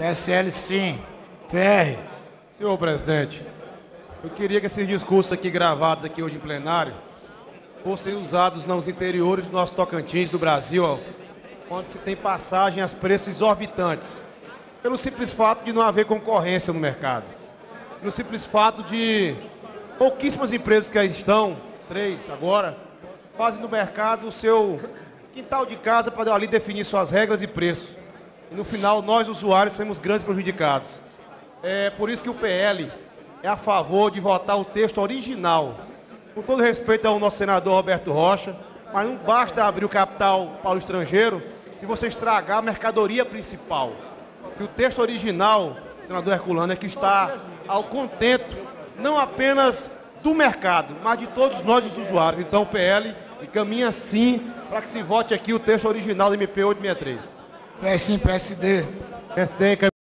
PSL sim. PR. Senhor presidente, eu queria que esses discursos aqui gravados aqui hoje em plenário fossem usados nos interiores do nosso Tocantins, do Brasil, ó, onde se tem passagem a preços exorbitantes, pelo simples fato de não haver concorrência no mercado, pelo simples fato de pouquíssimas empresas que aí estão, três agora, fazem no mercado o seu quintal de casa para ali definir suas regras e preços. E no final, nós, usuários, somos grandes prejudicados. É por isso que o PL é a favor de votar o texto original. Com todo respeito ao nosso senador Roberto Rocha, mas não basta abrir o capital para o estrangeiro se você estragar a mercadoria principal. E o texto original, senador Herculano, é que está ao contento, não apenas do mercado, mas de todos nós, os usuários. Então, o PL encaminha sim para que se vote aqui o texto original do MP 863. PS sim, PSD. PSD